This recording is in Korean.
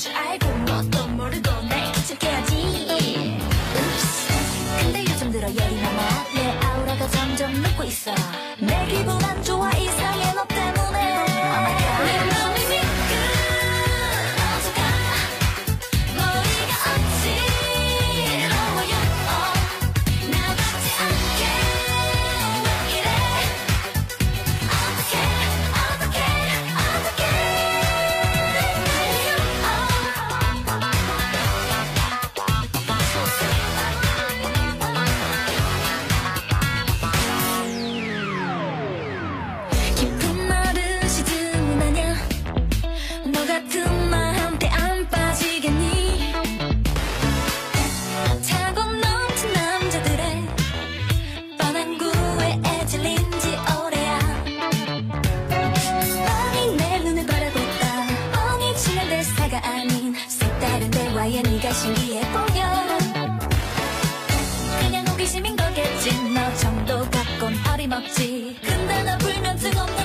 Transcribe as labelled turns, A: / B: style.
A: 줄 알고 뭣도 모르고 내 근데 요즘 들어 예리 거기에 보면 그냥 호기심인 거겠지. 너 정도 가끔 어림없지. 근데 나 불면증 없는